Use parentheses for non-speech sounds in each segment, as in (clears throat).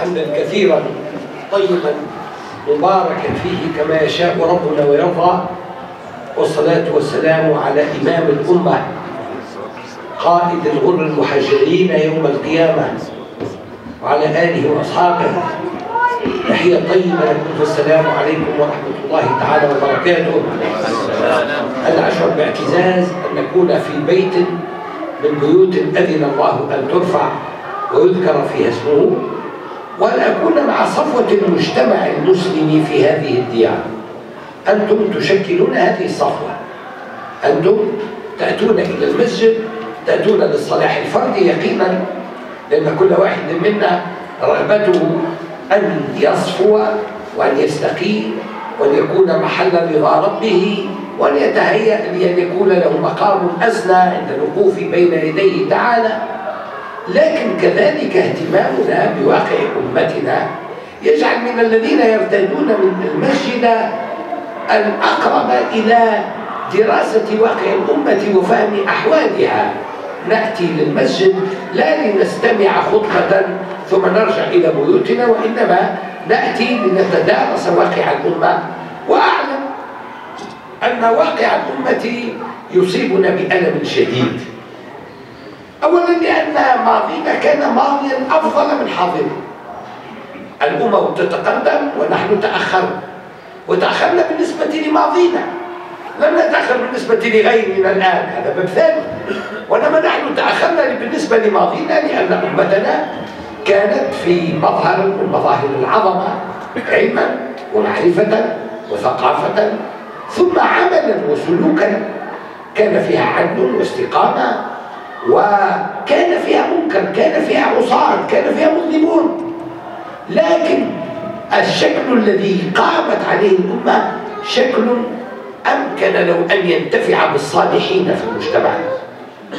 حمدا كثيرا طيبا مباركا فيه كما يشاء ربنا ويرضى والصلاة والسلام على إمام الأمة قائد الغر المحجلين يوم القيامة وعلى آله وأصحابه. تحية طيبة لكم والسلام عليكم ورحمة الله تعالى وبركاته. أنا أشعر باعتزاز أن نكون في بيت من بيوت أذن الله أن ترفع ويذكر فيها اسمه. وأن أكون مع صفوة المجتمع المسلم في هذه الديار. أنتم تشكلون هذه الصفوة. أنتم تأتون إلى المسجد تأتون للصلاح الفردي يقينا لأن كل واحد منا رغبته أن يصفو وأن يستقيم وأن يكون محل رضا ربه وأن يتهيأ لأن يكون له مقام أسنى عند الوقوف بين يديه تعالى. لكن كذلك اهتمامنا بواقع أمتنا يجعل من الذين يرتدون من المسجد الأقرب إلى دراسة واقع الأمة وفهم أحوالها. نأتي للمسجد لا لنستمع خطبة ثم نرجع إلى بيوتنا وإنما نأتي لنتدارس واقع الأمة. وأعلم أن واقع الأمة يصيبنا بألم شديد. أولا لأن ماضينا كان ماضيا أفضل من حاضرنا الأمم تتقدم ونحن تأخرنا وتأخرنا بالنسبة لماضينا. لم نتأخر بالنسبة لغيرنا الآن هذا باب ثاني. وإنما نحن تأخرنا بالنسبة لماضينا لأن أمتنا كانت في مظهر من مظاهر العظمة علما ومعرفة وثقافة. ثم عملا وسلوكا. كان فيها عدل واستقامة. وكان فيها منكر كان فيها عصاة كان فيها مظلمون. لكن الشكل الذي قامت عليه الأمة شكل أمكن له أن ينتفع بالصالحين في المجتمع.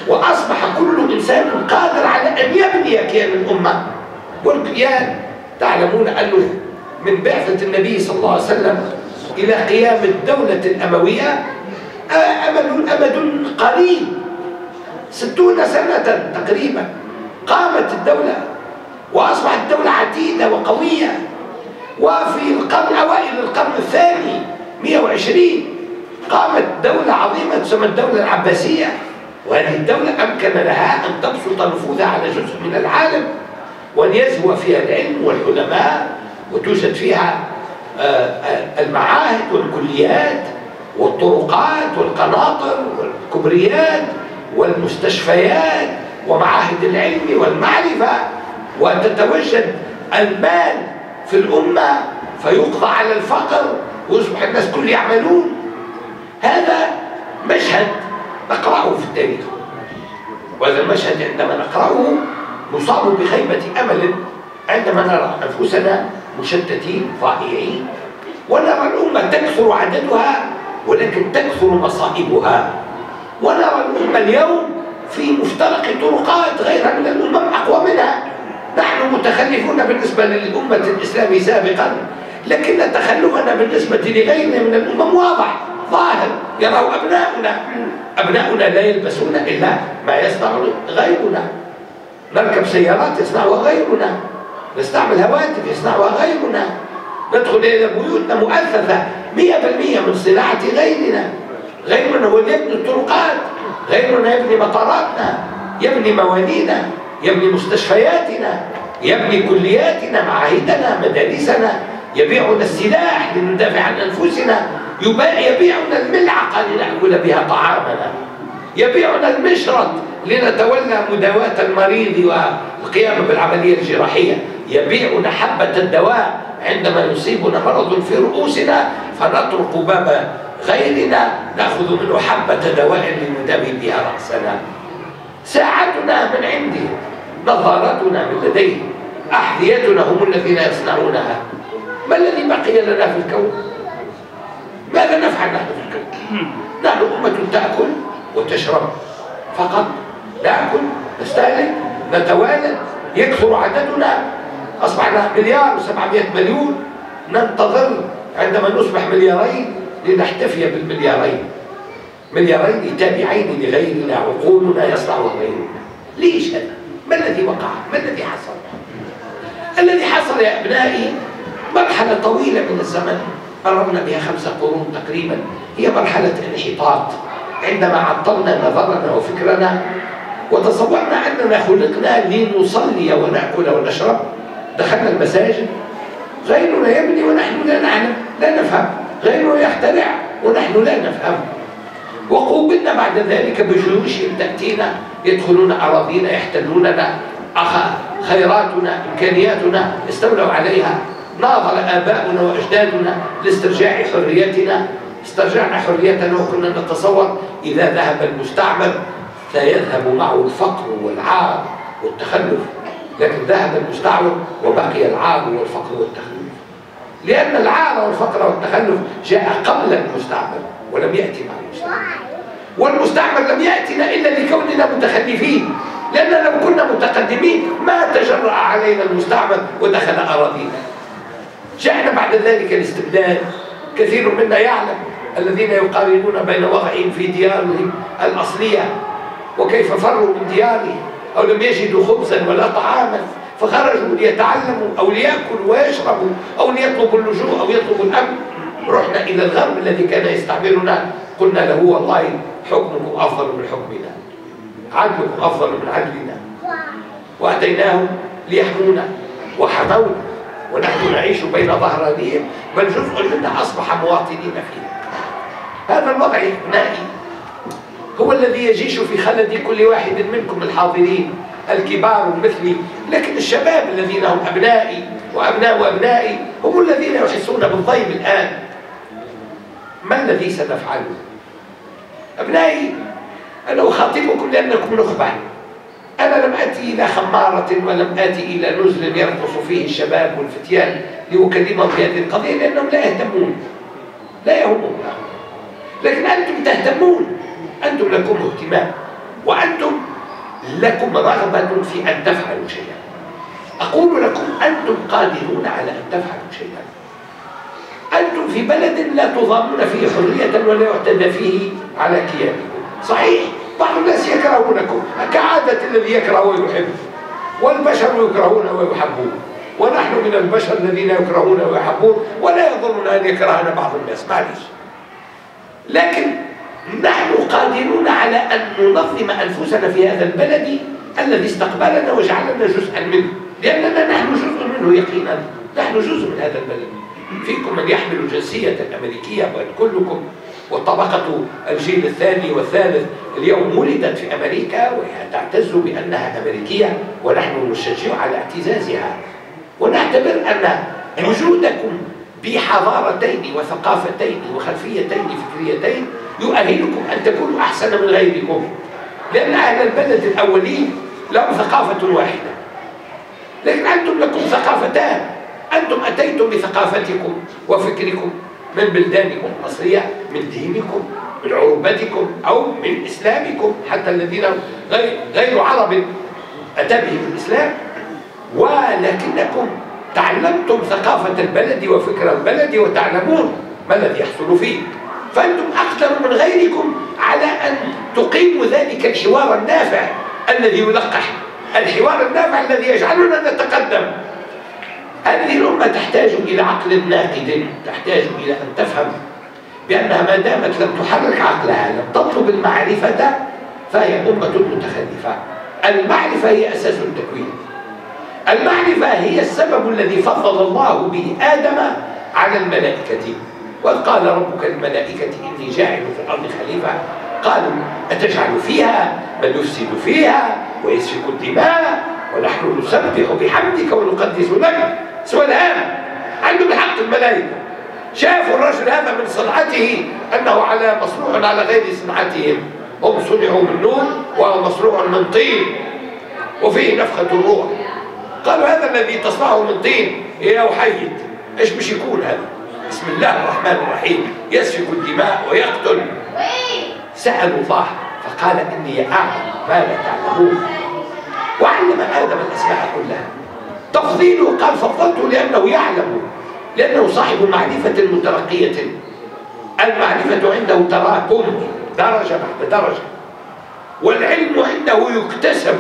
وأصبح كل إنسان قادر على أن يبني كيان الأمة. والكيان تعلمون أنه من بعثة النبي صلى الله عليه وسلم إلى قيام الدولة الأموية أمل أمد قليل. ستون سنة تقريبا قامت الدولة وأصبحت الدولة عتيدة وقوية. وفي القرن أوائل القرن الثاني 120 قامت دولة عظيمة تسمى الدولة العباسية. وهذه الدولة أمكن لها أن تبسط نفوذها على جزء من العالم وأن يزهو فيها العلم والعلماء وتوجد فيها المعاهد والكليات والطرقات والقناطر والكبريات والمستشفيات ومعاهد العلم والمعرفة وتتوجد المال في الأمة فيقضى على الفقر ويصبح الناس كل يعملون. هذا مشهد نقرأه في التاريخ. وهذا المشهد عندما نقرأه نصاب بخيبة أمل عندما نرى أنفسنا مشتتين ضائعين ونرى الأمة تكثر عددها ولكن تكثر مصائبها. ونرى الأمة اليوم في مفترق طرقات غيرها من الأمم أقوى منها. نحن متخلفون بالنسبة للأمة الإسلام سابقا. لكن تخلفنا بالنسبة لغيرنا من الأمم واضح. ظاهر يروا أبناؤنا. أبناؤنا لا يلبسون إلا ما يصنع غيرنا. نركب سيارات يصنعها غيرنا. نستعمل هواتف يصنعها غيرنا. ندخل إلى بيوتنا مؤثثة مئة بالمئة من صناعة غيرنا. هو اللي يبني الطرقات غيرنا يبني مطاراتنا يبني موانينا يبني مستشفياتنا يبني كلياتنا معاهدنا مدارسنا يبيعنا السلاح لندافع عن أنفسنا يبيعنا الملعقة لنأكل بها طعامنا يبيعنا المشرط لنتولى مداواة المريض والقيام بالعملية الجراحية يبيعنا حبة الدواء عندما يصيبنا مرض في رؤوسنا فنطرق باب غيرنا نأخذ منه حبة دواء لنداوي بها رأسنا ساعتنا من عنده نظارتنا من لديه أحذيتنا هم الذين يصنعونها. ما الذي بقي لنا في الكون؟ ماذا نفعل نحن في الكون؟ (clears throat) نحن أمة تأكل وتشرب فقط نأكل نستهلك نتوالد يكثر عددنا. أصبحنا مليار وسبعمائة مليون ننتظر عندما نصبح مليارين. لنحتفي بالمليارين. مليارين تابعين لغيرنا عقولنا يصنعها غيرنا ليش هذا؟ ما الذي وقع؟ ما الذي حصل؟ الذي حصل يا أبنائي مرحلة طويلة من الزمن. مررنا بها خمسة قرون تقريبا. هي مرحلة انحطاط. عندما عطلنا نظرنا وفكرنا وتصورنا أننا خلقنا لنصلي ونأكل ونشرب دخلنا المساجد. غيرنا يبني ونحن لا نعلم لا نفهم. غيرنا يخترع ونحن لا نفهم. وقوبلنا بعد ذلك بجيوش تأتينا يدخلون أراضينا يحتلوننا أخا خيراتنا إمكانياتنا استولوا عليها. ناظر آباؤنا وأجدادنا لاسترجاع حريتنا. استرجعنا حريتنا وكنا نتصور إذا ذهب المستعمر سيذهب معه الفقر والعار والتخلف. لكن ذهب المستعمر وبقي العار والفقر والتخلف. لأن العار والفقر والتخلف جاء قبل المستعمر ولم يأتي مع المستعمر والمستعمر لم يأتنا إلا لكوننا متخلفين. لأن لو كنا متقدمين ما تجرأ علينا المستعمر ودخل أراضينا. جاءنا بعد ذلك الاستبداد كثير منا يعلم الذين يقارنون بين وضعهم في ديارهم الأصلية وكيف فروا من ديارهم أو لم يجدوا خبزا ولا طعاما. فخرجوا ليتعلموا أو ليأكلوا ويشربوا أو ليطلبوا اللجوء أو يطلبوا الأمن. رحنا إلى الغرب الذي كان يستعمرنا قلنا له والله حكمكم أفضل من حكمنا. عدلكم أفضل من عدلنا. وأتيناهم ليحمونا وحمونا. ونحن نعيش بين ظهرانيهم. بل جزء منا أصبح مواطنين فيه. هذا الوضع إبنائي هو الذي يجيش في خلد كل واحد منكم الحاضرين. الكبار مثلي لكن الشباب الذين هم أبنائي وأبناء وأبنائي هم الذين يحسون بالضيم الآن. ما الذي سنفعله أبنائي أنا أخاطبكم لأنكم نخبة. أنا لم أتي إلى خمارة ولم آتي إلى نزل يرقص فيه الشباب والفتيان لأكلمهم في هذه القضية لأنهم لا يهتمون. لا يهمهم. لكن أنتم تهتمون. أنتم لكم اهتمام. وأنتم لكم رغبة في أن تفعلوا شيئا. أقول لكم أنتم قادرون على أن تفعلوا شيئا. أنتم في بلد لا تضامون فيه حرية ولا يعتدى فيه على كيانكم. صحيح؟ بعض الناس يكرهونكم. كعادة الذي يكره ويحب. والبشر يكرهون ويحبون. ونحن من البشر الذين يكرهون ويحبون. ولا يظنون أن يكرهنا بعض الناس. معلش. لكن نحن قادرون على أن ننظم أنفسنا في هذا البلد الذي استقبلنا وجعلنا جزءا منه لأننا نحن جزء منه يقينا. نحن جزء من هذا البلد. فيكم من يحمل الجنسية الأمريكية كلكم وطبقة الجيل الثاني والثالث اليوم ولدت في أمريكا وهي تعتز بأنها أمريكية ونحن نشجع على اعتزازها. ونعتبر أن وجودكم بحضارتين وثقافتين وخلفيتين فكريتين يؤهلكم أن تكونوا أحسن من غيركم. لأن أهل البلد الأولين لهم ثقافة واحدة. لكن أنتم لكم ثقافتان. أنتم أتيتم بثقافتكم وفكركم من بلدانكم المصرية من دينكم من عروبتكم أو من إسلامكم. حتى الذين غير, غير عرب أتى بهم الإسلام. ولكنكم تعلمتم ثقافة البلد وفكر البلد وتعلمون ما الذي يحصل فيه. فأنتم أقدر من غيركم على أن تقيموا ذلك الحوار النافع الذي يلقح. الحوار النافع الذي يجعلنا نتقدم. هذه الأمة تحتاج إلى عقل ناقد تحتاج إلى أن تفهم بأنها ما دامت لم تحرك عقلها لم تطلب المعرفة فهي أمة متخلفة. المعرفة هي أساس التكوين. المعرفة هي السبب الذي فضل الله به آدم على الملائكة. وقال ربك الملائكة إني جاعل في الأرض خليفة. قالوا أتجعل فيها؟ من يفسد فيها ويسفك الدماء ونحن نسبح بحمدك ونقدس لك. سوى الآن عندهم الحق الملائكة. شافوا الرجل هذا من صنعته أنه على مصنوع على غير صنعتهم. هم صنعوا من نور وهو مصنوع من طين وفيه نفخة الروح. قالوا هذا الذي تصنعه من طين؟ يا وحيد إيش مش يكون هذا؟ بسم الله الرحمن الرحيم. يسفك الدماء ويقتل. سألوا الله فقال إني أعلم ما لا تعلمون. وعلم آدم الأسماء كلها. تفضيله قال فضلته لأنه يعلم لأنه صاحب معرفة مترقية. المعرفة عنده تراكم درجة بعد درجة. والعلم عنده يكتسب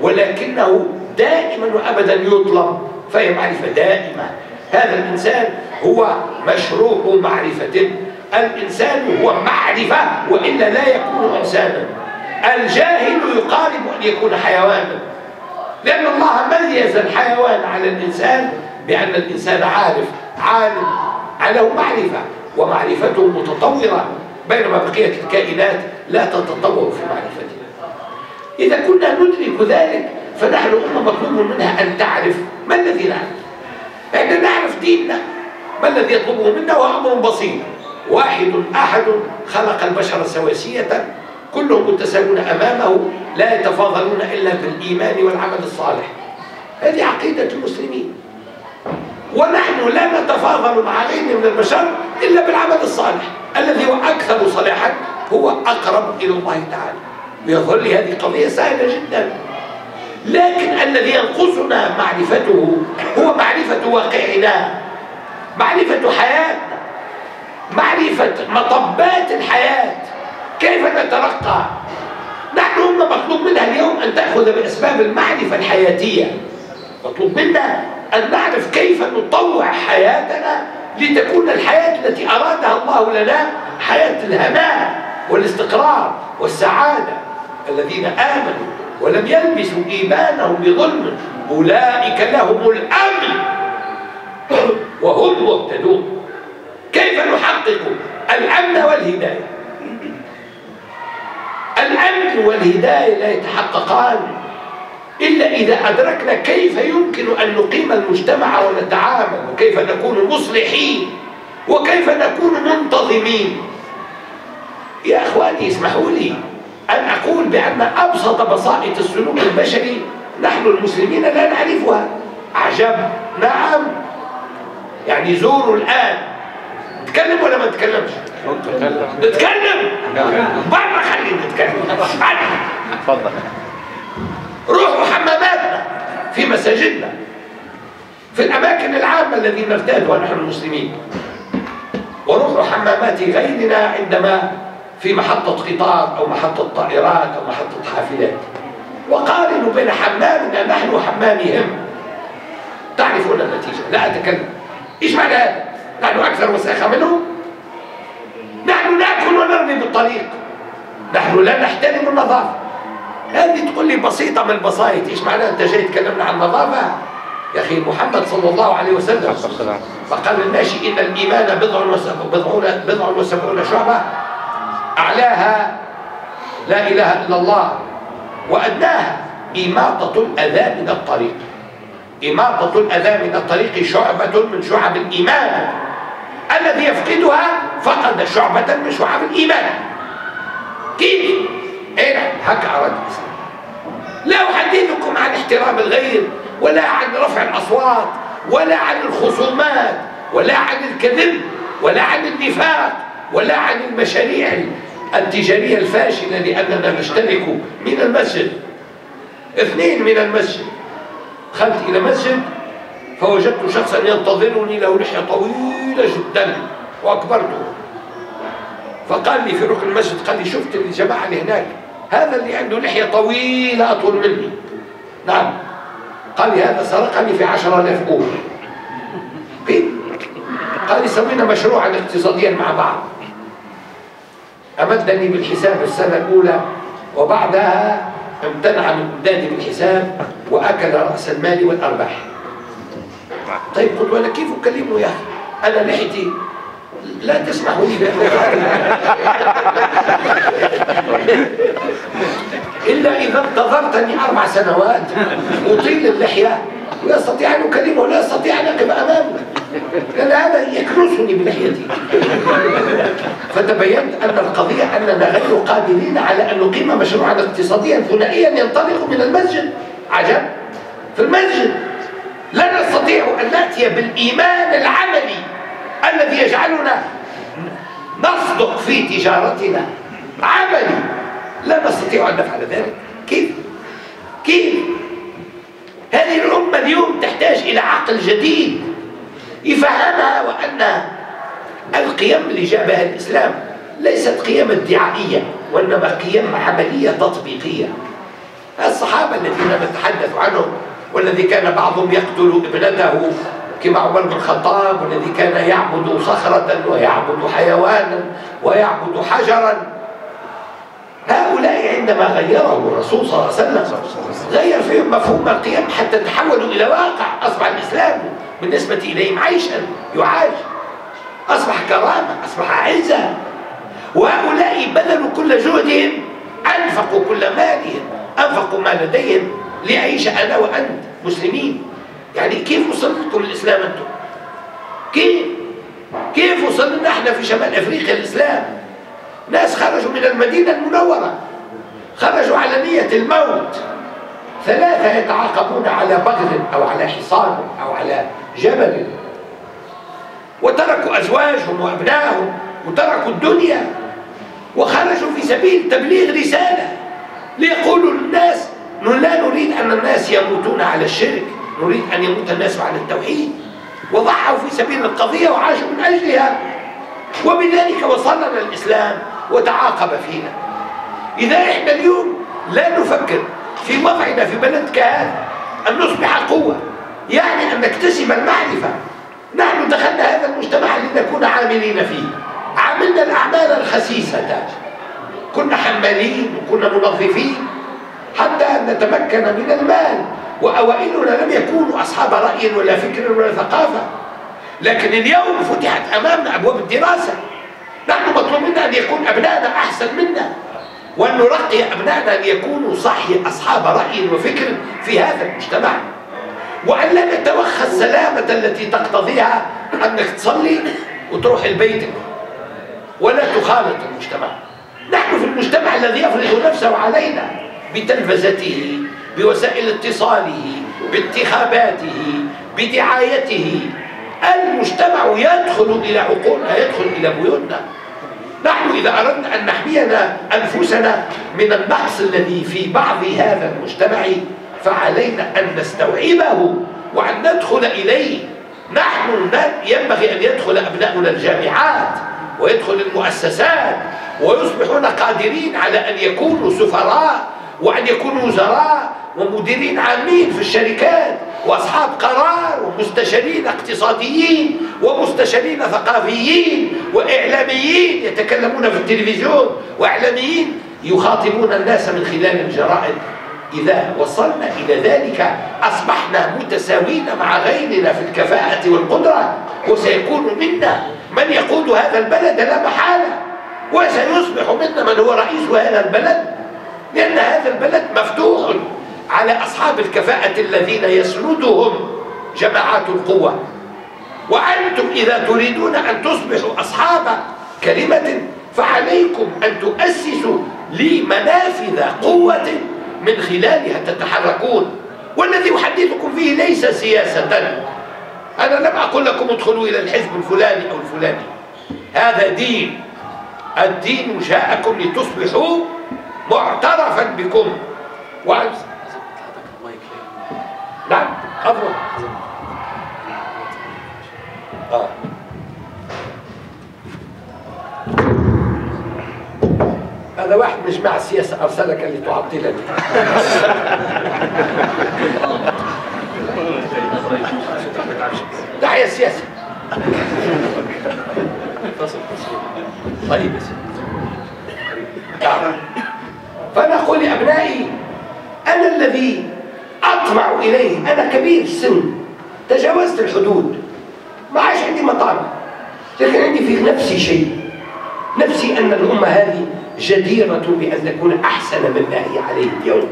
ولكنه دائما وأبدا يطلب فهي معرفة دائمة. هذا الإنسان هو مشروع معرفة. الإنسان هو معرفة وإلا لا يكون إنسانا. الجاهل يقارب أن يكون حيوانا. لأن الله ميز الحيوان على الإنسان بأن الإنسان عارف عالم له معرفة. ومعرفته متطورة بينما بقية الكائنات لا تتطور في معرفتها. إذا كنا ندرك ذلك فنحن أمة مطلوب منها أن تعرف. ما الذي نعرف؟ إحنا نعرف ديننا. ما الذي يطلبه منا هو أمر بسيط واحد أحد خلق البشر سواسية كلهم متساوون أمامه لا يتفاضلون إلا بالإيمان والعمل الصالح. هذه عقيدة المسلمين. ونحن لا نتفاضل مع غيرنا من البشر إلا بالعمل الصالح. الذي هو أكثر صلاحا هو أقرب إلى الله تعالى. لي هذه قضية سهلة جدا. لكن الذي ينقصنا معرفته هو معرفة واقعنا. معرفة حياتنا معرفة مطبات الحياة. كيف نترقى نحن هم مطلوب منها اليوم أن تأخذ بأسباب المعرفة الحياتية. مطلوب منا أن نعرف كيف نطوع حياتنا لتكون الحياة التي أرادها الله لنا حياة الهناء والاستقرار والسعادة. الذين آمنوا ولم يلبسوا إيمانهم بظلم أولئك لهم الأمن. وهم مهتدون كيف نحقق الأمن والهداية؟ الأمن والهداية لا يتحققان إلا إذا أدركنا كيف يمكن أن نقيم المجتمع ونتعامل وكيف نكون مصلحين وكيف نكون منتظمين. يا أخواني اسمحوا لي أن أقول بأن أبسط بسائط السلوك البشري نحن المسلمين لا نعرفها. عجب. نعم. يعني زوروا الآن. نتكلم ولا ما نتكلمش نتكلم. برا خلينا نتكلم. تفضل. روحوا حماماتنا في مساجدنا. في الأماكن العامة التي نرتادها نحن المسلمين. وروحوا حمامات غيرنا عندما في محطة قطار أو محطة طائرات أو محطة حافلات. وقارنوا بين حمامنا نحن وحمامهم. تعرفون النتيجة. لا أتكلم. معنى؟ هذا؟ نحن أكثر وساخة منهم نحن نأكل ونرمي بالطريق. نحن لا نحترم النظافة. هذه تقول لي بسيطة من البسائط إيش معناها أنت جاي تكلمنا عن النظافة؟ يا أخي محمد صلى الله عليه وسلم فقال الناشئ إن الإيمان بضع وسبعون بضع وسبعون شعبة. أعلاها لا إله إلا الله. وأدناها إماطة الأذى من الطريق. إماطة الأذى من الطريق شعبة من شعب الإيمان. الذي يفقدها فقد شعبة من شعب الإيمان. كيف؟ إيه هكا أراد الإسلام لا أحدثكم عن احترام الغير ولا عن رفع الأصوات ولا عن الخصومات ولا عن الكذب ولا عن النفاق ولا عن المشاريع التجارية الفاشلة لأننا نشترك من المسجد. اثنين من المسجد. دخلت إلى مسجد فوجدت شخصا ينتظرني له لحية طويلة جدا وأكبرته. فقال لي في ركن المسجد قال لي شفت الجماعة اللي هناك؟ هذا اللي عنده لحية طويلة أطول مني. نعم. قال لي هذا سرقني في عشرة آلاف أول كيف؟ قال لي سوينا مشروعا اقتصاديا مع بعض. أمدني بالحساب السنة الأولى وبعدها امتنع من إمدادي بالحساب وأكل رأس المال والأرباح. طيب قلت وأنا كيف أكلمه يا أخي؟ أنا لحيتي لا تسمحوا لي بأن (laughs) إلا إذا انتظرتني أربع سنوات أطيل اللحية ويستطيع أن أكلمه لا يستطيع أن يقف أمامه. لأن هذا يكنسني بلحيتي فتبينت أن القضية أننا غير قادرين على أن نقيم مشروعا اقتصاديا ثنائيا ينطلق من المسجد. عجب. في المسجد لا نستطيع أن نأتي بالإيمان العملي الذي يجعلنا نصدق في تجارتنا. عملي. لا نستطيع أن نفعل ذلك. كيف؟ كيف؟ هذه الأمة اليوم تحتاج إلى عقل جديد. يفهمها وأن القيم اللي جابها الإسلام ليست قيم ادعائية وإنما قيم عملية تطبيقية. الصحابة الذين نتحدث عنهم والذي كان بعضهم يقتل ابنته كما عمر بن الخطاب والذي كان يعبد صخرة ويعبد حيوانا ويعبد حجرا. هؤلاء عندما غيرهم الرسول صلى الله عليه وسلم غير فيهم مفهوم القيم حتى تحولوا إلى واقع أصبح الإسلام بالنسبة إليهم عيشا يعاش. أصبح كرامة أصبح عزة. وهؤلاء بذلوا كل جهدهم أنفقوا كل مالهم أنفقوا ما لديهم ليعيش أنا وأنت مسلمين. يعني كيف وصلتوا للإسلام أنتم؟ كيف؟ كيف وصلنا إحنا في شمال أفريقيا الإسلام ناس خرجوا من المدينة المنورة خرجوا على نية الموت. ثلاثة يتعاقبون على بغل أو على حصان أو على جبل. وتركوا أزواجهم وأبنائهم وتركوا الدنيا وخرجوا في سبيل تبليغ رسالة ليقولوا للناس لا نريد أن الناس يموتون على الشرك نريد أن يموت الناس على التوحيد. وضحوا في سبيل القضية وعاشوا من أجلها. وبذلك وصلنا الإسلام وتعاقب فينا. إذا إحنا اليوم لا نفكر في وضعنا في بلد كهذا؟ أن نصبح قوة. يعني أن نكتسب المعرفة. نحن دخلنا هذا المجتمع لنكون عاملين فيه. عملنا الأعمال الخسيسة. كنا حمالين وكنا منظفين حتى أن نتمكن من المال. وأوائلنا لم يكونوا أصحاب رأي ولا فكر ولا ثقافة. لكن اليوم فتحت أمامنا أبواب الدراسة. نحن مطلوب منا أن يكون أبنائنا أحسن منا. وأن نرقي أبنائنا أن يكونوا صحي أصحاب رأي وفكر في هذا المجتمع. وأن لا نتوخى السلامة التي تقتضيها أنك تصلي وتروح لبيتك ولا تخالط المجتمع. نحن في المجتمع الذي يفرض نفسه علينا بتلفزته بوسائل اتصاله بانتخاباته بدعايته. المجتمع يدخل إلى عقولنا يدخل إلى بيوتنا. نحن إذا أردنا أن نحمينا أنفسنا من النقص الذي في بعض هذا المجتمع فعلينا أن نستوعبه وأن ندخل إليه. نحن ينبغي أن يدخل أبناؤنا الجامعات ويدخل المؤسسات ويصبحون قادرين على أن يكونوا سفراء وأن يكونوا وزراء ومديرين عامين في الشركات. وأصحاب قرار ومستشارين اقتصاديين ومستشارين ثقافيين وإعلاميين يتكلمون في التلفزيون وإعلاميين يخاطبون الناس من خلال الجرائد. إذا وصلنا إلى ذلك أصبحنا متساوين مع غيرنا في الكفاءة والقدرة وسيكون منا من يقود هذا البلد لا محالة وسيصبح منا من هو رئيس هذا البلد لأن هذا البلد مفتوح. على أصحاب الكفاءة الذين يسندهم جماعات القوة. وأنتم إذا تريدون أن تصبحوا أصحاب كلمة فعليكم أن تؤسسوا لمنافذ قوة من خلالها تتحركون. والذي أحدثكم فيه ليس سياسة. أنا لم أقل لكم ادخلوا إلى الحزب الفلاني أو الفلاني. هذا دين. الدين جاءكم لتصبحوا معترفا بكم. نعم أفضل آه. هذا واحد مش مع السياسة أرسلك لتعطلني دعي السياسة طيب نعم. فنقول لأبنائي أنا الذي أطمع إليه. أنا كبير السن تجاوزت الحدود. ما عادش عندي مطعم. لكن عندي في نفسي شيء. نفسي أن الأمة هذه جديرة بأن تكون أحسن مما هي عليه اليوم.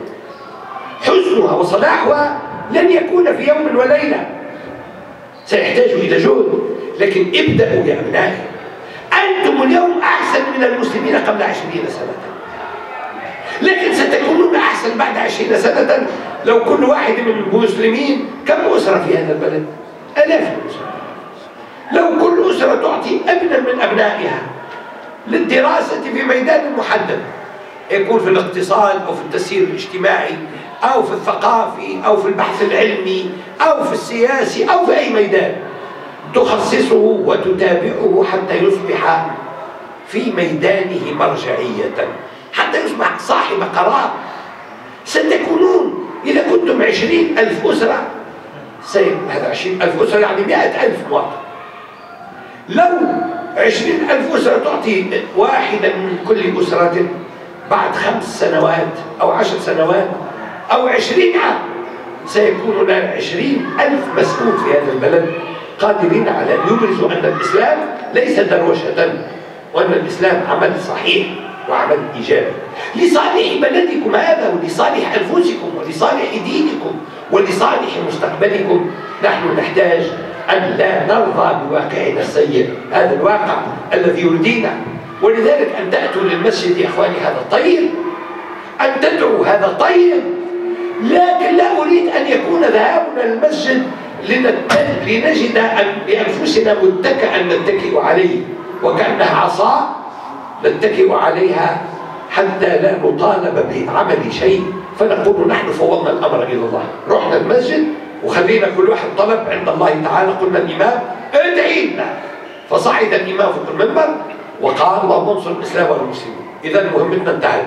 حسنها وصلاحها لن يكون في يوم وليلة. سيحتاج إلى جهد. لكن ابدأوا يا أبنائي. أنتم اليوم أحسن من المسلمين قبل عشرين سنة. لكن ستكونون أحسن بعد عشرين سنة؟ لو كل واحد من المسلمين كم أسرة في هذا البلد؟ ألاف الأسرة لو كل أسرة تعطي ابنا من أبنائها للدراسة في ميدان محدد يكون في الاقتصاد أو في التسيير الاجتماعي أو في الثقافي أو في البحث العلمي أو في السياسي أو في أي ميدان تخصصه وتتابعه حتى يصبح في ميدانه مرجعية. حتى يصبح صاحب قرار. ستكونون إذا كنتم عشرين ألف أسرة. هذا عشرين ألف أسرة يعني مئة ألف مواطن لو عشرين ألف أسرة تعطي واحدا من كل أسرة بعد خمس سنوات أو عشر سنوات أو عشرين عام سيكون لنا عشرين ألف مسؤول في هذا البلد قادرين على أن يبرزوا أن الإسلام ليس دروشة وأن الإسلام عمل صحيح. وعمل إيجابي. لصالح بلدكم هذا ولصالح أنفسكم ولصالح دينكم ولصالح مستقبلكم. نحن نحتاج أن لا نرضى بواقعنا السيء هذا الواقع الذي يرضينا. ولذلك أن تأتوا للمسجد يا إخواني هذا طيب أن تدعوا هذا طيب لكن لا أريد أن يكون ذهابنا للمسجد لنجد أن لأنفسنا متكئا نتكئ عليه. وكأنها عصا نتكئ عليها حتى لا نطالب بعمل شيء فنقول نحن فوضنا الأمر إلى الله. رحنا المسجد وخلينا كل واحد طلب عند الله تعالى قلنا الإمام ادعي لنا. فصعد الإمام فوق المنبر وقال اللهم انصر الإسلام والمسلمين. إذا مهمتنا انتهت.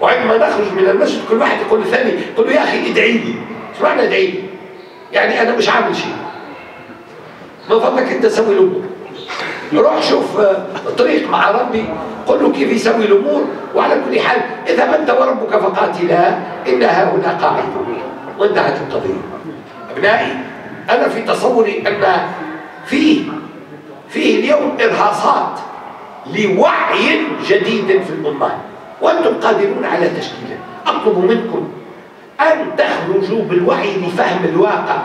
وعندما نخرج من المسجد كل واحد يقول للثاني يقول له يا أخي ادعي لي. إيش معنى ادعي لي؟ يعني أنا مش عامل شيء. من فضلك أنت سوي الأمور. روح شوف آه، طريق مع ربي. قل له كيف يسوي الأمور؟ وعلى كل حال اذهب أنت وربك فقاتلا إنها هنا قاعدون. وانتهت القضية. أبنائي أنا في تصوري أن فيه فيه اليوم إرهاصات لوعي جديد في الأمة. وأنتم قادرون على تشكيله أطلب منكم أن تخرجوا بالوعي لفهم الواقع.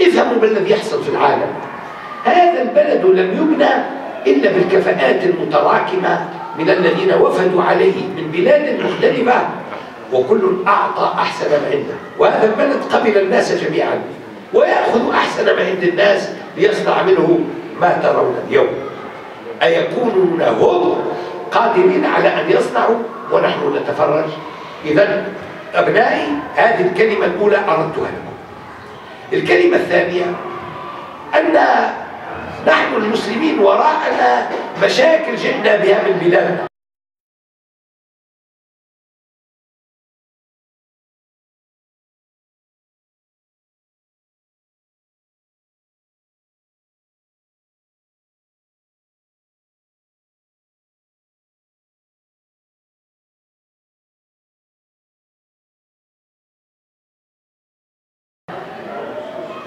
افهموا بالذي يحصل في العالم. هذا البلد لم يبنى إلا بالكفاءات المتراكمة من الذين وفدوا عليه من بلاد مختلفة وكل أعطى أحسن ما عنده. وهذا البلد قبل الناس جميعا ويأخذ أحسن ما عند الناس ليصنع منه ما ترون اليوم. أيكونون هم قادرين على أن يصنعوا؟ ونحن نتفرج. إذا أبنائي هذه الكلمة الأولى أردتها لكم. الكلمة الثانية أن نحن المسلمين وراءنا مشاكل جئنا بها من بلادنا.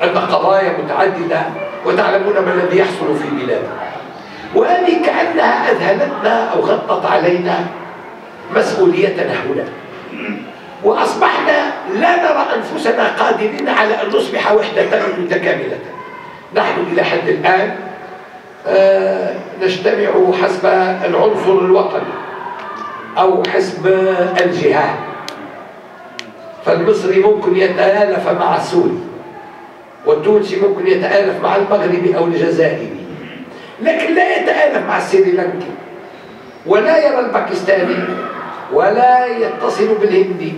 عندنا قضايا متعددة. وتعلمون ما الذي يحصل في بلادنا. وهذه كأنها أذهلتنا أو غطت علينا مسؤوليتنا هنا وأصبحنا لا نرى أنفسنا قادرين على أن نصبح وحدة متكاملة. نحن إلى حد الآن آه نجتمع حسب العنصر الوطني أو حسب الجهات فالمصري ممكن يتآلف مع السوري. والتونسي ممكن يتآلف مع المغربي أو الجزائري. لكن لا يتآلف مع السريلانكي. ولا يرى الباكستاني. ولا يتصل بالهندي.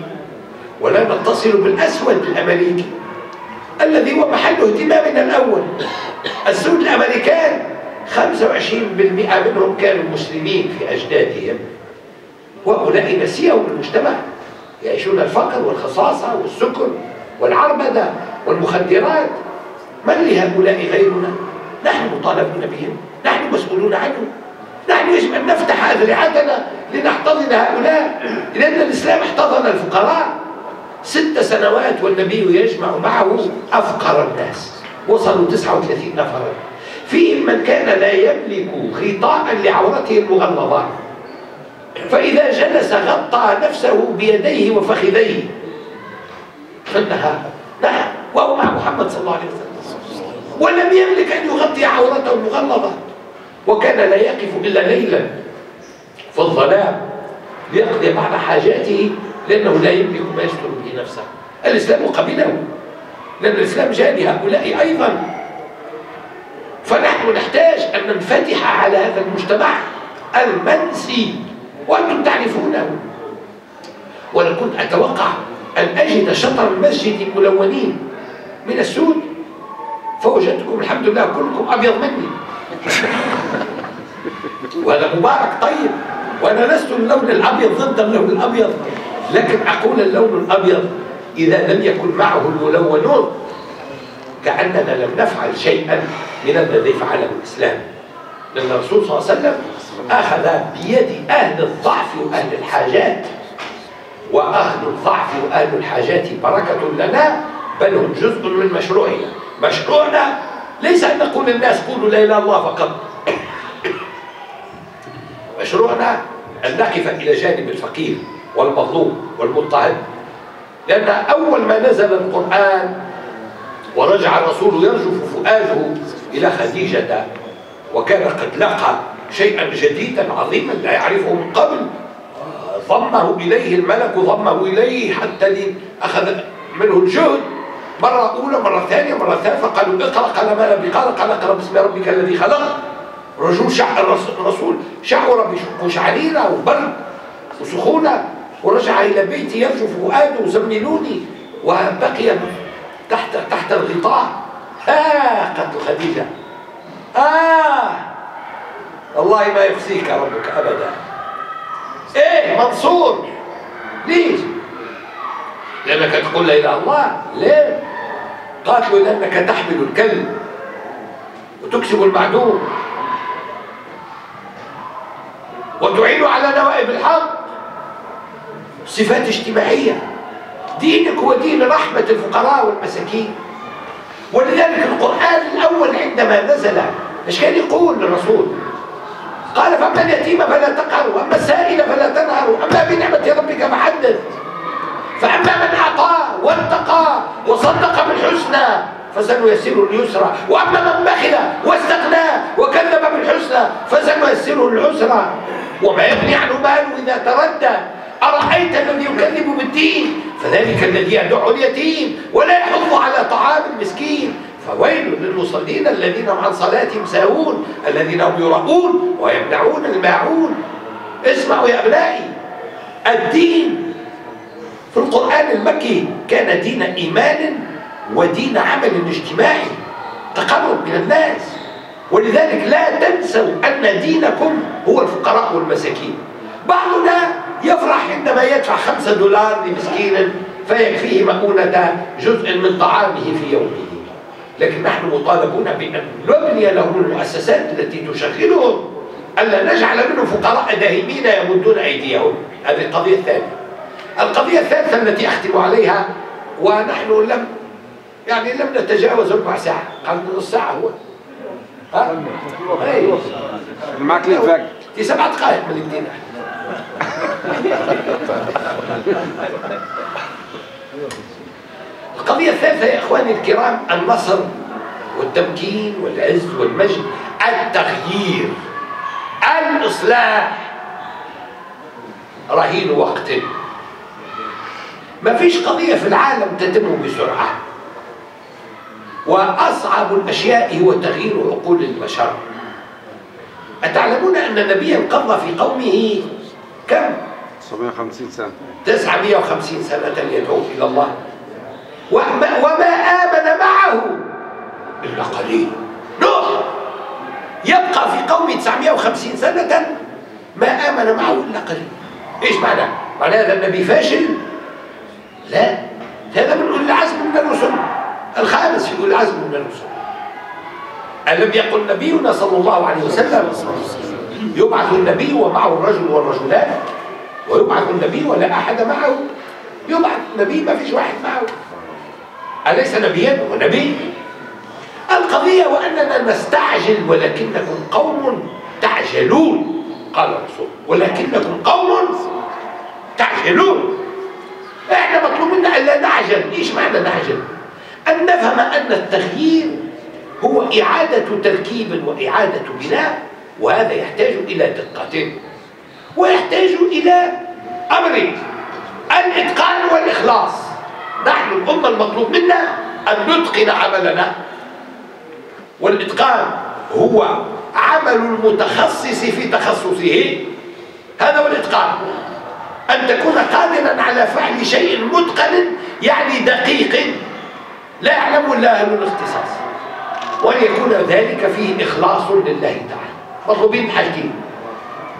ولا نتصل بالأسود الأمريكي. الذي هو محل اهتمامنا الأول. السود الأمريكان 25% منهم كانوا مسلمين في أجدادهم. وهؤلاء نسيهم المجتمع. يعيشون الفقر والخصاصة والسكر والعربدة. والمخدرات. من لهؤلاء غيرنا؟ نحن مطالبون بهم نحن مسؤولون عنهم نحن يجب أن نفتح أذرعتنا لنحتضن هؤلاء. لأن الإسلام احتضن الفقراء. ست سنوات والنبي يجمع معه أفقر الناس. وصلوا 39 نفرا. فيهم من كان لا يملك غطاء لعورته المغلظة. فإذا جلس غطى نفسه بيديه وفخذيه فانتهى. نعم وهو مع محمد صلى الله عليه وسلم. ولم يملك أن يغطي عورته المغلظة. وكان لا يقف إلا ليلا. في الظلام ليقضي بعض حاجاته لأنه لا يملك ما يستر به نفسه. الإسلام قبله لأن الإسلام جاء لهؤلاء أيضا. فنحن نحتاج أن ننفتح على هذا المجتمع المنسي. وأنتم تعرفونه. وأنا كنت أتوقع أن أجد شطر المسجد ملونين من السود. فوجدتكم الحمد لله كلكم أبيض مني. (laughs) وهذا مبارك. طيب. وأنا لست اللون الأبيض ضد اللون الأبيض. لكن أقول اللون الأبيض إذا لم يكن معه الملونون كأننا لم نفعل شيئا من الذي فعله الإسلام. لأن الرسول صلى الله عليه وسلم أخذ بيد أهل الضعف وأهل الحاجات. وأهل الضعف وأهل الحاجات بركة لنا. بل هم جزء من مشروعنا. مشروعنا ليس أن نقول للناس قولوا لا إله إلا الله فقط. مشروعنا أن نقف إلى جانب الفقير والمظلوم والمضطهد. لأن أول ما نزل القرآن ورجع الرسول يرجف فؤاده إلى خديجة وكان قد لقى شيئا جديدا عظيما لا يعرفه من قبل. ضمه إليه الملك ضمه إليه حتى أخذ منه الجهد. مرة أولى مرة ثانية مرة ثالثة قالوا اقرأ قال ما لم قال قال اقرأ باسم ربك الذي خلق. رجل شع الرسول شعر بقشعريرة وبرد وسخونة ورجع إلى بيتي يرجف فؤاده زملوني وبقي تحت تحت الغطاء. آه قتل خديجة. آه والله ما يخزيك ربك أبدا. إيه منصور ليش؟ لأنك تقول لا إله إلا الله ليه قاتلوا لأنك تحمل الكلب وتكسب المعدوم. وتعين على نوائب الحق صفات اجتماعية. دينك هو دين رحمة الفقراء والمساكين. ولذلك القرآن الأول عندما نزل إيش كان يقول للرسول قال فأما اليتيم فلا تقهروا وأما السائل فلا تنهروا أما بنعمة ربك فحدث. فأما من أعطى واتقى وصدق بالحسنى فسنيسره اليسرى. وأما من بخل واستغنى وكذب بالحسنى فسنيسره العسرى. وما يغني عنه ماله إذا تردى. أرأيت الذي يكذب بالدين؟ فذلك الذي يدعو اليتيم ولا يحض على طعام المسكين. فويل للمصلين الذين عن صلاتهم ساهون الذين هم يراؤون ويمنعون الماعون. اسمعوا يا أبنائي الدين في القرآن المكي كان دين إيمان ودين عمل اجتماعي تقرب من الناس. ولذلك لا تنسوا أن دينكم هو الفقراء والمساكين. بعضنا يفرح عندما يدفع خمسة دولار لمسكين فيكفيه مؤونة جزء من طعامه في يومه. لكن نحن مطالبون بأن نبني لهم المؤسسات التي تشغلهم ألا نجعل منهم فقراء دائمين يمدون أيديهم. هذه القضية الثانية القضية الثالثة التي أختم عليها ونحن لم يعني لم نتجاوز ربع ساعة. قال نص ساعة هو. ها؟ معك للفجر في سبع دقائق من الدين القضية الثالثة يا إخواني الكرام النصر والتمكين والعز والمجد التغيير الإصلاح. رهين وقت. ما فيش قضية في العالم تتم بسرعة. وأصعب الأشياء هو تغيير عقول البشر. أتعلمون أن نبيا قضى في قومه كم؟ 750 سنة. 950 سنة يدعو إلى الله. وما, وما آمن معه إلا قليل. نوح! يبقى في قومه 950 سنة ما آمن معه إلا قليل. إيش معنى؟ معنى هذا النبي فاشل؟ لا هذا من أولي العزم من الرسل. الخامس في أولي العزم من الرسل. ألم يقل نبينا صلى الله عليه وسلم يبعث النبي ومعه الرجل والرجلان ويبعث النبي ولا أحد معه. يبعث نبي ما فيش واحد معه. أليس نبيا؟ هو نبي. القضية وأننا نستعجل ولكنكم قوم تعجلون قال الرسول. ولكنكم قوم تعجلون. إحنا مطلوب منا ألا نعجل. إيش معنى نعجل؟ أن نفهم أن التغيير هو إعادة تركيب وإعادة بناء وهذا يحتاج إلى دقة ويحتاج إلى أمرين الإتقان والإخلاص. نحن الأمة المطلوب منا أن نتقن عملنا. والإتقان هو عمل المتخصص في تخصصه. هذا هو الإتقان. أن تكون قادرا على فعل شيء متقن يعني دقيق. لا يعلم إلا أهل الاختصاص. وأن يكون ذلك فيه إخلاص لله تعالى. مطلوبين حاجتين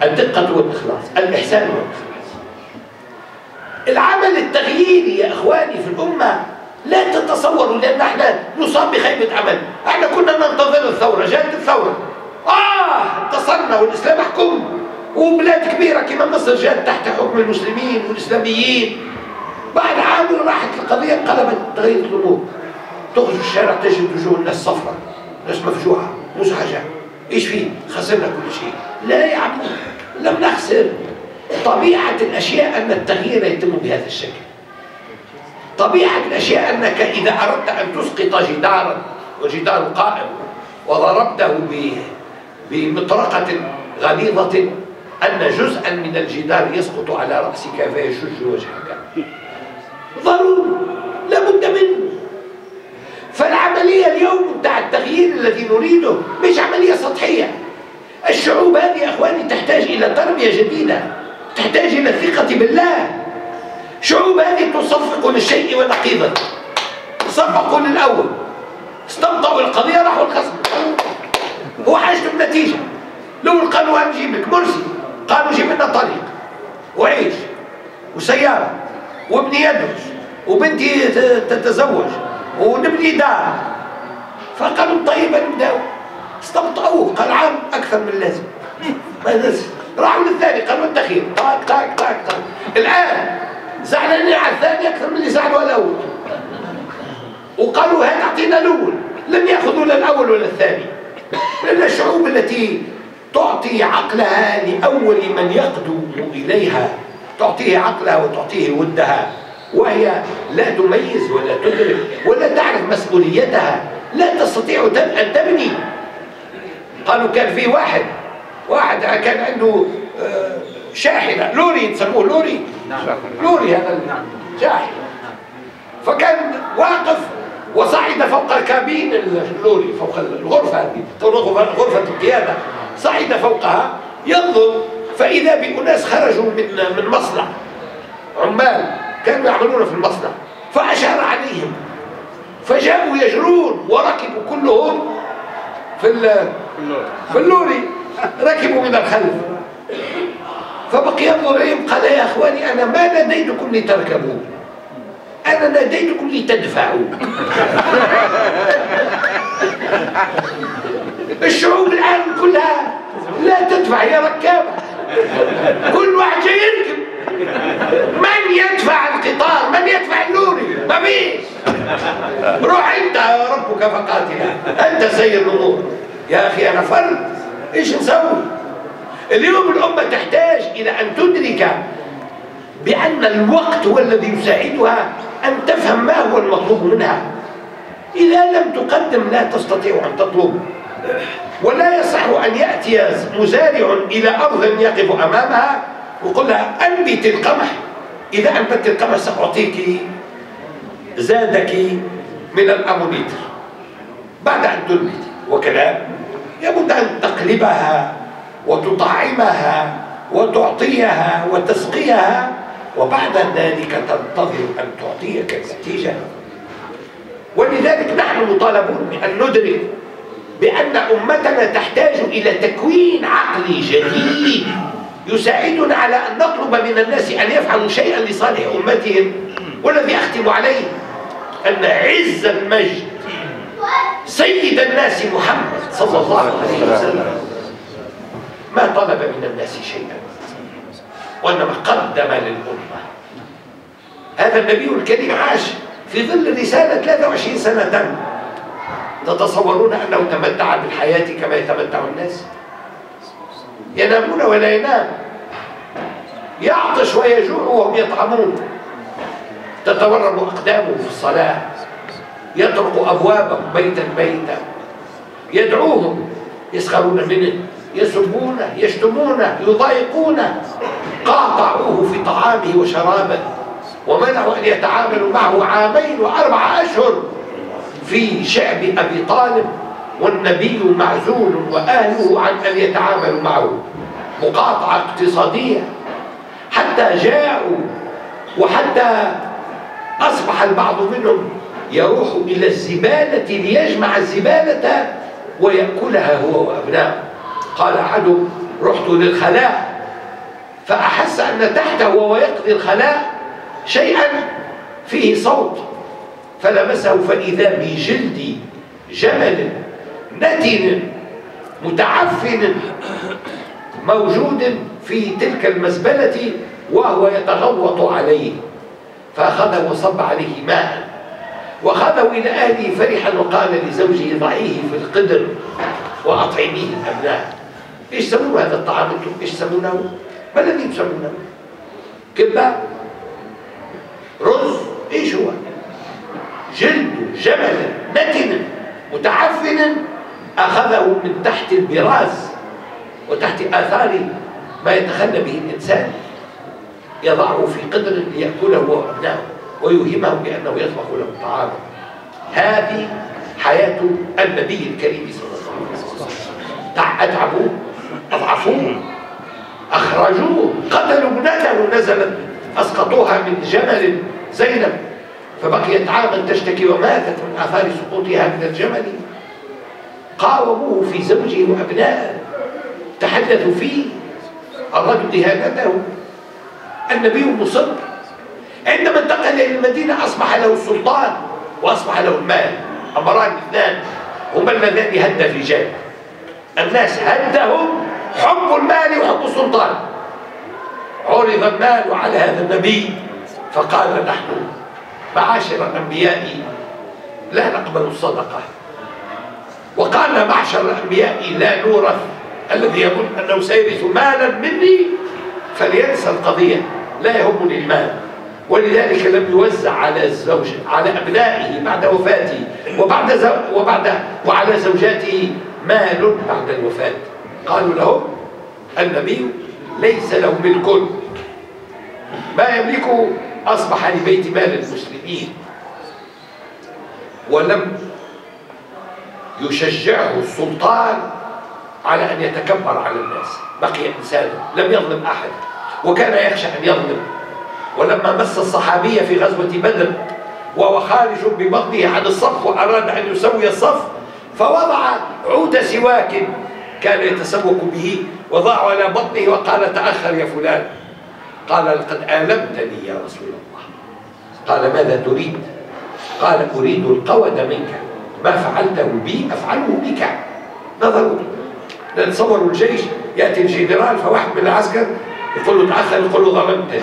الدقة والإخلاص الإحسان والإخلاص. العمل التغييري يا إخواني في الأمة لا تتصوروا لأن إحنا نصاب بخيبة امل مصر تحت حكم المسلمين والإسلاميين. بعد عام راحت القضية انقلبت تغيرت الأمور. تخرج الشارع تجد وجوه الناس صفراء ناس مفجوعة مزعجه إيش فيه؟ خسرنا كل شيء. لا يا عمي لم نخسر. طبيعة الأشياء أن التغيير يتم بهذا الشكل. طبيعة الأشياء أنك إذا أردت أن تسقط جدارا وجدار قائم وضربته بمطرقة غليظة أن جزءا من الجدار يسقط على رأسك فيشج وجهك. ضروري لابد منه. فالعملية اليوم بتاع التغيير الذي نريده مش عملية سطحية. الشعوب هذه يا أخواني تحتاج إلى تربية جديدة تحتاج إلى الثقة بالله. شعوب هذه تصفق للشيء ونقيضا صفقوا للأول. استبطأوا القضية راحوا الخصم. هو حاجته بنتيجة لو قالوا لك مرسي. قالوا جيب لنا طريق. وعيش. وسيارة. وابني يدرس. وبنتي تتزوج. ونبني دار. فقالوا طيب نبداو استبطأوه. قال عام أكثر من اللازم. (laughs) راحوا للثاني. قالوا التخير طاق طاق طاق طاق الآن زعلانين على الثاني أكثر من اللي زعلوا الأول. وقالوا هات أعطينا الأول. لم يأخذوا لا الأول ولا الثاني. لأن الشعوب التي تعطي عقلها لأول من يقدم إليها. تعطيه عقلها وتعطيه ودها. وهي لا تميز ولا تدرك ولا تعرف مسؤوليتها. لا تستطيع أن تبني. قالوا كان في واحد. واحد كان عنده آه، شاحنة. لوري تسموه لوري. نعم. لوري هذا. نعم. شاحنة. فكان واقف وصعد فوق كابين اللوري فوق الغرفة هذه. غرفة القيادة. صعد فوقها ينظر فإذا بأناس خرجوا من من مصنع عمال كانوا يعملون في المصنع فأشار عليهم فجاءوا يجرون وركبوا كلهم في في اللوري ركبوا من الخلف. فبقي ينظر إليهم قال يا أخواني أنا ما ناديتكم لتركبوا أنا ناديتكم لتدفعوا. (laughs) الشعوب الآن كلها لا تدفع يا ركابة. كل واحد جاي يركب. من يدفع القطار؟ من يدفع اللوري؟ فيش روح انت ربك فقاتلا انت سير الأمور. يا أخي أنا فرد. إيش نسوي؟ اليوم الأمة تحتاج إلى أن تدرك بأن الوقت هو الذي يساعدها أن تفهم ما هو المطلوب منها. إذا لم تقدم لا تستطيع أن تطلب. ولا يصح أن يأتي مزارع إلى أرض يقف أمامها ويقول لها أنبت القمح إذا أنبت القمح سأعطيك زادك من الأمونيتر. بعد أن تنبت وكلام. يبد أن تقلبها وتطعمها وتعطيها وتسقيها وبعد ذلك تنتظر أن تعطيك النتيجة. ولذلك نحن مطالبون بأن ندرك بأن أمتنا تحتاج إلى تكوين عقلي جديد يساعدنا على أن نطلب من الناس أن يفعلوا شيئا لصالح أمتهم. والذي أختم عليه أن عز المجد سيد الناس محمد صلى الله عليه وسلم. ما طلب من الناس شيئا وإنما قدم للأمة. هذا النبي الكريم عاش في ظل رسالة 23 سنة. تتصورون أنه تمتع بالحياة كما يتمتع الناس؟ ينامون ولا ينام. يعطش ويجوع وهم يطعمون. تتورم أقدامه في الصلاة. يطرق أبوابهم بيتا بيتا. يدعوهم. يسخرون منه. يسبونه يشتمونه يضايقونه. قاطعوه في طعامه وشرابه. ومنعوا أن يتعاملوا معه عامين وأربع أشهر. في شعب أبي طالب والنبي معزول وأهله عن أن يتعاملوا معه. مقاطعة اقتصادية. حتى جاءوا وحتى أصبح البعض منهم يروح إلى الزبالة ليجمع الزبالة ويأكلها هو وأبنائه قال أحدهم رحت للخلاء. فأحس أن تحته وهو يقضي الخلاء شيئا فيه صوت. فلمسه فإذا بجلد جمل نتن متعفن موجود في تلك المزبلة وهو يتغوط عليه فأخذه وصب عليه ماء. وأخذه إلى أهله فرحا وقال لزوجه ضعيه في القدر وأطعميه الأبناء إيش سموا هذا الطعام أنتم؟ إيش سمونه ما الذي تسمونه؟ كبة رز إيش هو؟ جلد جمل نتن متعفن أخذه من تحت البراز وتحت آثار ما يتخلى به الإنسان. يضعه في قدر ليأكله وأبنائه ويوهمه بأنه يطبخ له طعاما هذه حياة النبي الكريم صلى الله عليه وسلم. أتعبوه أضعفوه أخرجوه قتلوا ابنته؟ نزلت أسقطوها من جمل زينب. فبقيت عاما تشتكي وماتت من آثار سقوطها من الجمل. قاوموه في زوجه وأبنائه. تحدثوا فيه. أرادوا إهانته النبي مصر. عندما انتقل إلى المدينة أصبح له السلطان وأصبح له المال. أمران اثنان. هما اللذان هد الرجال الناس هدهم حب المال وحب السلطان. عرض المال على هذا النبي. فقال نحن معاشر الأنبياء لا نقبل الصدقة. وقال معشر الأنبياء لا نورث الذي يظن أنه سيرث مالا مني فلينسى القضية. لا يهمني المال. ولذلك لم يوزع على الزوج على أبنائه بعد وفاته. وبعد زو وبعد وعلى زوجاته مال بعد الوفاة. قالوا لهم النبي ليس له ملك. ما يملكه أصبح لبيت مال المسلمين. ولم يشجعه السلطان على أن يتكبر على الناس. بقي إنسانا لم يظلم أحد وكان يخشى أن يظلم. ولما مس الصحابية في غزوة بدر وهو خارج ببطنه عن الصف وأراد أن يسوي الصف فوضع عود سواك كان يتسوق به وضعه على بطنه وقال تأخر يا فلان. قال لقد آلمتني يا رسول الله. قال ماذا تريد؟ قال أريد القود منك. ما فعلته بي أفعله بك. نظروا. نتصور الجيش يأتي الجنرال فواحد من العسكر يقول له تأخر يقول له ظلمتني.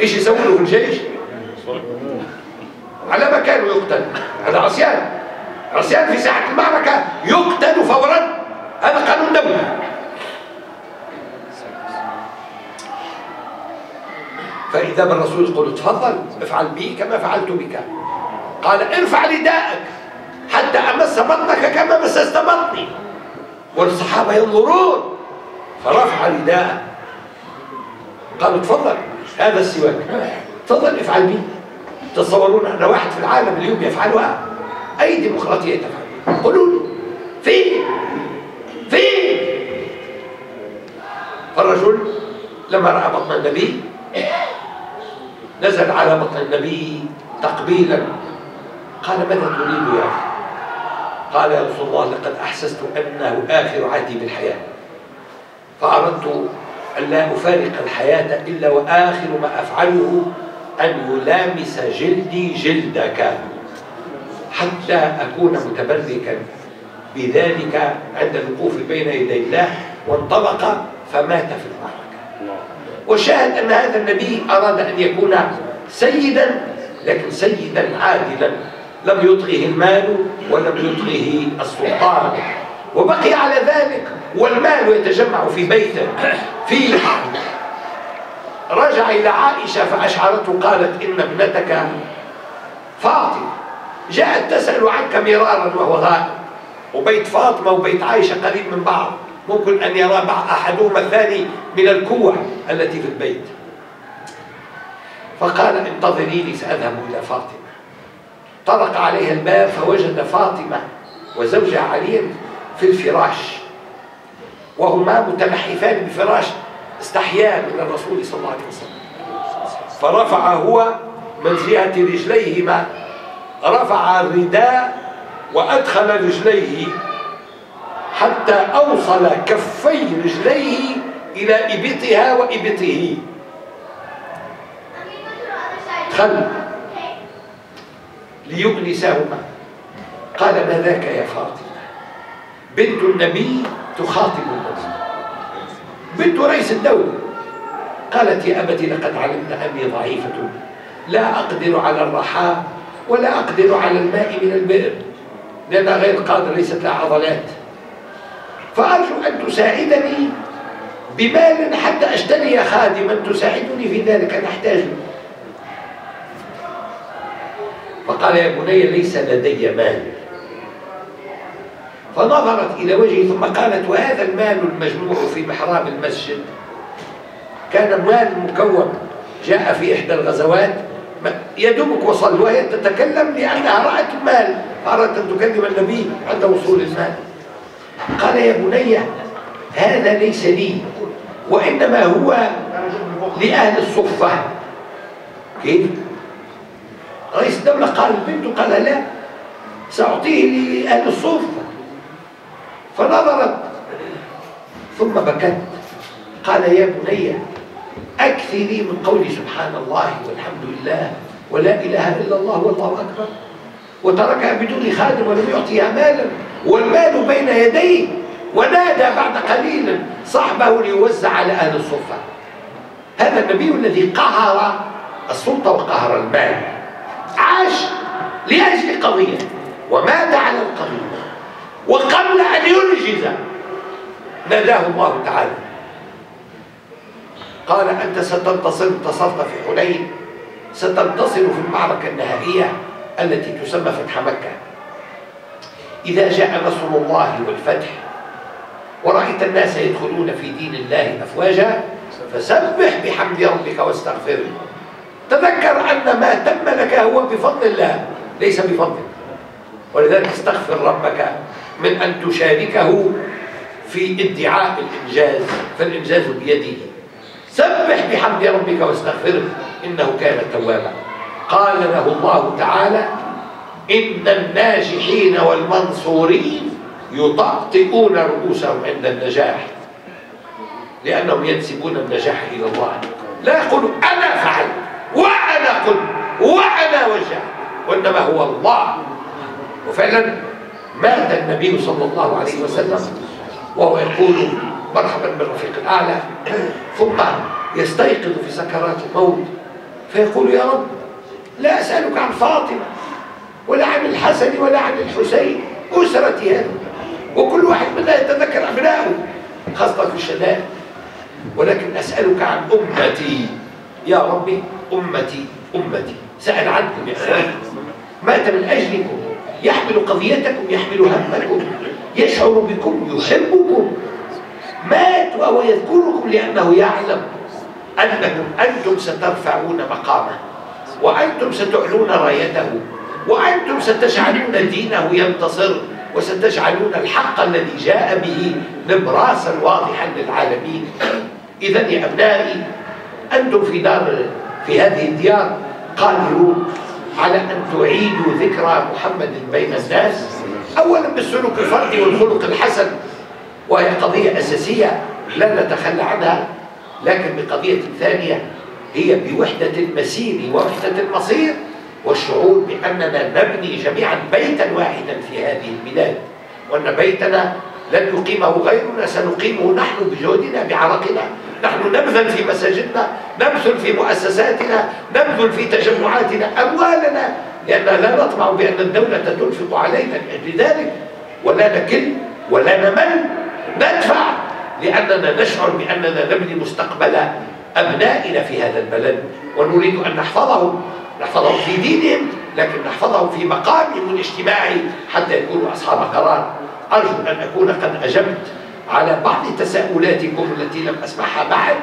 إيش يسوي له في الجيش؟ على مكانه يقتل. هذا عصيان. عصيان في ساحة المعركة يقتل فورا. هذا قانون دولة. فإذا بالرسول يقول تفضل افعل بي كما فعلت بك. قال ارفع رداءك حتى أمس بطنك كما مسست بطني. والصحابة ينظرون فرفع رداءه. قالوا تفضل هذا السواك. تفضل افعل به تتصورون أن واحد في العالم اليوم يفعلها؟ أي ديمقراطية تفعل؟ قولوا له فين فين فالرجل لما رأى بطن النبي نزل على بطن النبي تقبيلا. قال ماذا تريد يا أخي؟ قال يا رسول الله لقد أحسست أنه آخر عهدي بالحياة. فأردت أن لا أفارق الحياة إلا وآخر ما أفعله أن يلامس جلدي جلدك حتى أكون متبركا بذلك عند الوقوف بين يدي الله وانطلق فمات في المعركة وشاهد أن هذا النبي أراد أن يكون سيدا لكن سيدا عادلا. لم يطغه المال ولم يطغه السلطان. وبقي على ذلك والمال يتجمع في بيته في رجع إلى عائشة فأشعرته قالت إن ابنتك فاطمة. جاءت تسأل عنك مرارا وهو غائب. وبيت فاطمة وبيت عائشة قريب من بعض. ممكن أن يرى أحدهما الثاني من الكوع التي في البيت. فقال انتظريني سأذهب إلى فاطمة. طرق عليها الباب فوجد فاطمة وزوجها علي في الفراش. وهما متلحفان بفراش استحياء من الرسول صلى الله عليه وسلم. فرفع هو من جهة رجليهما رفع الرداء وأدخل رجليه حتى أوصل كفي رجليه إلى إبطها وإبطه. الخلق ليؤنسهما. قال ما ذاك يا فاطمة؟ بنت النبي تخاطب النبي. بنت رئيس الدولة. قالت يا أبت لقد علمت أني ضعيفة. لا أقدر على الرحاء ولا أقدر على الماء من البئر. لأنها غير قادرة ليست لها عضلات. فأرجو أن تساعدني بمال حتى أشتري خادما تساعدني في ذلك. أنا أحتاجه فقال يا بني ليس لدي مال. فنظرت إلى وجهه ثم قالت وهذا المال المجموع في محراب المسجد. كان مال مكون جاء في إحدى الغزوات يدوبك وصل وهي تتكلم لأنها رأت المال. فأردت أن تكلم النبي عند وصول المال. قال يا بني هذا ليس لي وإنما هو لأهل الصفة. كيف؟ رئيس الدولة قال البنت قال لا سأعطيه لأهل الصفة. فنظرت ثم بكت. قال يا بني أكثري من قول سبحان الله والحمد لله ولا إله إلا الله والله أكبر. وتركها بدون خادم ولم يعطيها مالا. والمال بين يديه ونادى بعد قليل صحبه ليوزع على أهل الصفة. هذا النبي الذي قهر السلطة وقهر المال. عاش لأجل قضية ومات على القضية وقبل أن ينجز. ناداه الله تعالى. قال أنت ستنتصر انتصرت في حنين ستنتصر في المعركة النهائية. التي تسمى فتح مكة. إذا جاء نصر الله والفتح ورأيت الناس يدخلون في دين الله أفواجا فسبح بحمد ربك واستغفره تذكر أن ما تم لك هو بفضل الله ليس بفضلك ولذلك استغفر ربك من أن تشاركه في ادعاء الإنجاز فالإنجاز بيده. سبح بحمد ربك واستغفره إنه كان توابا. قال له الله تعالى إن الناجحين والمنصورين يطأطئون رؤوسهم عند النجاح لأنهم ينسبون النجاح إلى الله. لا يقولوا أنا فعلت وأنا قلت وأنا وجهت وإنما هو الله. وفعلا مات النبي صلى الله عليه وسلم وهو يقول مرحبا بالرفيق الأعلى ثم يستيقظ في سكرات الموت فيقول يا رب لا أسألك عن فاطمة ولا عن الحسن ولا عن الحسين أسرتي هذه. وكل واحد منا يتذكر أبنائه خاصة في الشدائد ولكن أسألك عن أمتي. يا ربي أمتي أمتي. سأل عنكم يا أخواني مات من أجلكم. يحمل قضيتكم يحمل همكم يشعر بكم يحبكم. مات وهو يذكركم لأنه يعلم أنكم أنتم سترفعون مقامه. وأنتم ستعلون رايته وأنتم ستجعلون دينه ينتصر وستجعلون الحق الذي جاء به نبراسا واضحا للعالمين. إذا يا أبنائي أنتم في دار في هذه الديار قادرون على أن تعيدوا ذكرى محمد بين الناس أولا بالسلوك الفردي والخلق الحسن وهي قضية أساسية لا نتخلى عنها لكن بقضية ثانية هي بوحدة المسير ووحدة المصير والشعور بأننا نبني جميعا بيتا واحدا في هذه البلاد. وأن بيتنا لن يقيمه غيرنا سنقيمه نحن بجهدنا بعرقنا. نحن نبذل في مساجدنا نبذل في مؤسساتنا نبذل في تجمعاتنا أموالنا لأننا لا نطمع بأن الدولة تنفق علينا لأجل ذلك. ولا نكل ولا نمل. ندفع لأننا نشعر بأننا نبني مستقبل أبنائنا في هذا البلد ونريد أن نحفظهم نحفظهم في دينهم لكن نحفظهم في مقامهم الاجتماعي حتى يكونوا أصحاب قرار. أرجو أن أكون قد أجبت على بعض تساؤلاتكم التي لم أسمعها بعد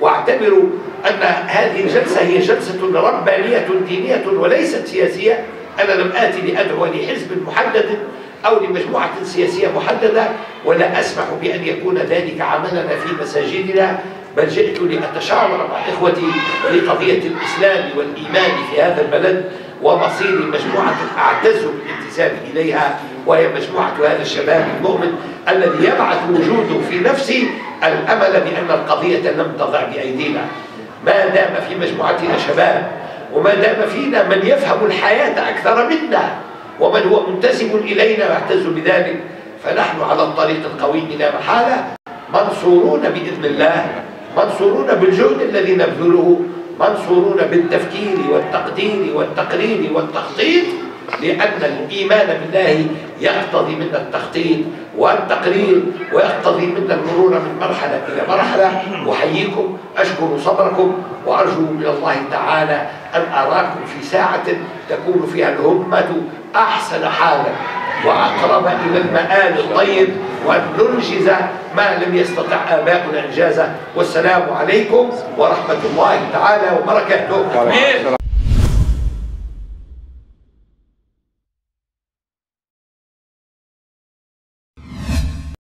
واعتبروا أن هذه الجلسة هي جلسة ربانية دينية وليست سياسية. أنا لم آتي لأدعو لحزب محدد أو لمجموعة سياسية محددة ولا أسمح بأن يكون ذلك عملنا في مساجدنا. بل جئت لأتشاور مع إخوتي في قضية الإسلام والإيمان في هذا البلد ومصير مجموعة أعتز بالانتساب إليها وهي مجموعة هذا الشباب المؤمن الذي يبعث وجوده في نفسي الأمل بأن القضية لم تضع بأيدينا. ما دام في مجموعتنا شباب وما دام فينا من يفهم الحياة أكثر منا ومن هو منتسب إلينا ويعتز بذلك فنحن على الطريق القويم لا محالة منصورون بإذن الله. منصورون بالجهد الذي نبذله منصورون بالتفكير والتقدير والتقرير والتخطيط. لأن الإيمان بالله يقتضي منا التخطيط والتقرير ويقتضي منا المرور من مرحلة إلى مرحلة. أحييكم أشكر صبركم وأرجو من الله تعالى أن أراكم في ساعة تكون فيها الهمة أحسن حالا وأقرب إلى المآل الطيب وأن ننجز ما لم يستطع آباؤنا إنجازه. والسلام عليكم ورحمة الله تعالى وبركاته.